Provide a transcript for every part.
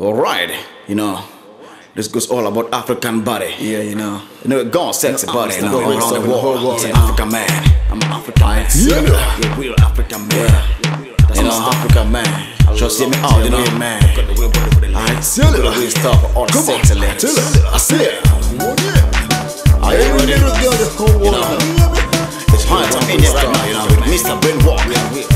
Alright, you know, this goes all about African body. Yeah, you know. You know, God sexy body, you know, the all whole around the world, whole world, He's an. African man. I'm an African man. Yeah. A real African man. That's You you know, know, African man. Just hear me out, you know, man. Tell it. Good way stuff all the sexy ladies. I see it. Oh, Are you ready? little girl, the whole You world. know, it's hard to be right now, you know, Mr. Brainwork.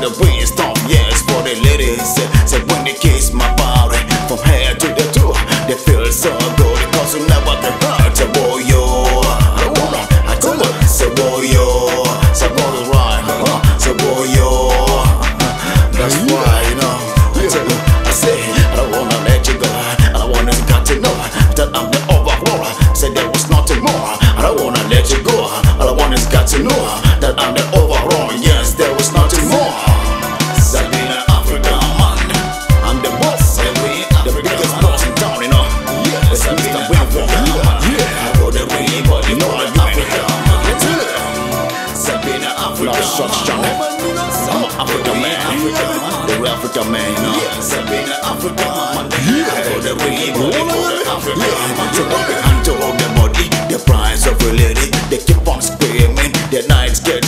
The stuff. Yeah, for the ladies. Eh. So when they kiss my body from head to the toe, they feel so good because you never can hurt a boy. Yo, I tell you, so boy, yo, so boy, right, huh? so boy, yo. That's why, you know, I tell you, I say, I don't wanna let you go. I don't wanna got to know that I'm the overall. Said there was nothing more. I don't wanna let you go. I don't wanna got to know that I'm the Man. I'm an African man. The real African man, you know. Yeah, Sabina African man. I got the you know the African man. So up and to hold the body, the price of a lady. They keep on screaming. The nights get